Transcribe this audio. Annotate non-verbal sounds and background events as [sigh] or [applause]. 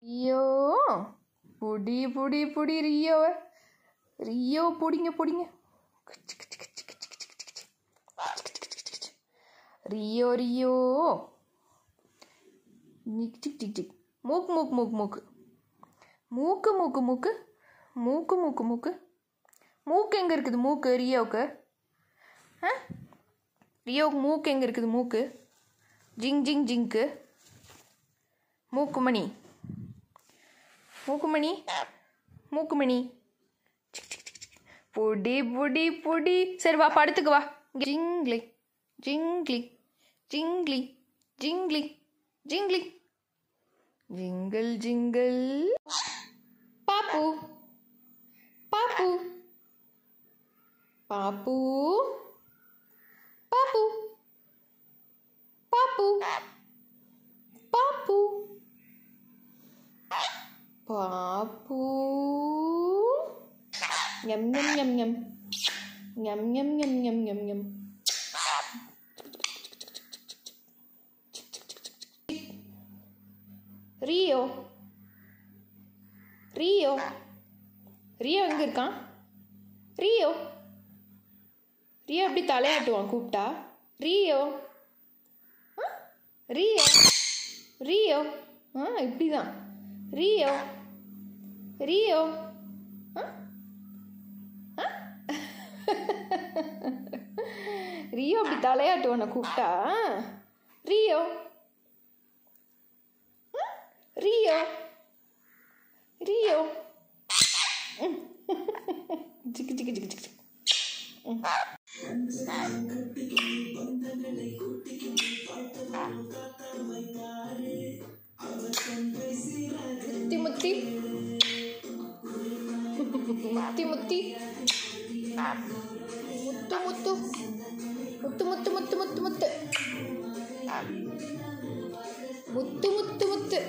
Rio புடி புடி புடி ரியோவை ரியோ பிடிங்க பிடிங்க. ரியோ ரியோ. நிக் டிக் டிக் டிக் மூக்கு மூக்கு மூக்கு மூக்கு. மூக்கு மூக்கு மூக்கு. மூக்கு மூக்கு மூக்கு. மூக்கு எங்கே இருக்குது? மூக்கு ரியோவுக்கு. ஆ? ரியோவுக்கு மூக்கு எங்கே இருக்குது? மூக்கு. ஜிங் ஜிங் ஜிங்க்கு. மூக்குமணி மூக்குமணி மூக்குமணி புடி புடி புடி சரி வா படுத்துக்கு வா ஜிங்லி ஜிங்லி ஜிங்லி ஜிங்லி ஜிங்லி ஜிங்கிள் ஜிங்கிள் பாப்பு பாப்பு பாப்பு பாப்பு பாப்பு பாப்பு பாப்பு nhầm nhầm nhầm nhầm nhầm nhầm nhầm nhầm nhầm nhầm Rio Rio Rio எங்க இருக்கான் ரியோ ரியோ எப்படி தலையாட்டுவான் கூப்பிட்டா ரியோ ஆ? ரியோ ரியோ ஆ இப்படிதான் ரியோ Rio. Hã? ரியோ [laughs] அப்படி தலையாட்டு உன்னை கூப்பிட்டா? ரியோ ரியோ ரியோ ஜிக்கு ஜிக்கு ஜிக்கு ஜிக்கு பந்தங்களை മുത്തി മുത്തി മുത്തു മുത്തു മുത്തു മുത്തു മുത്തു മുത്തു മുത്ത് മുത്തു മുത്തു മുത്ത്